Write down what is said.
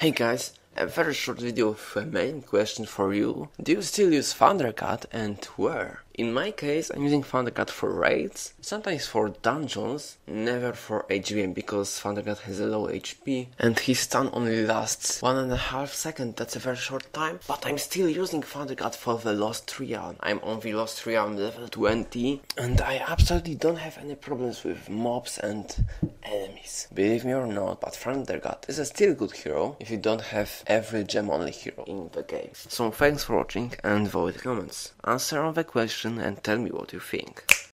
Hey guys, a very short video with a main question for you. Do you still use Thunder God and where? In my case, I'm using Thunder God for raids, sometimes for dungeons, never for HBM because Thunder God has a low HP and his stun only lasts one and a half second, that's a very short time. But I'm still using Thunder God for the Lost Realm. I'm on the Lost Realm level 20 and I absolutely don't have any problems with mobs and enemies. Believe me or not, but Thunder God is a still good hero if you don't have every gem only hero in the game. So thanks for watching and vote comments. Answer on the question and tell me what you think.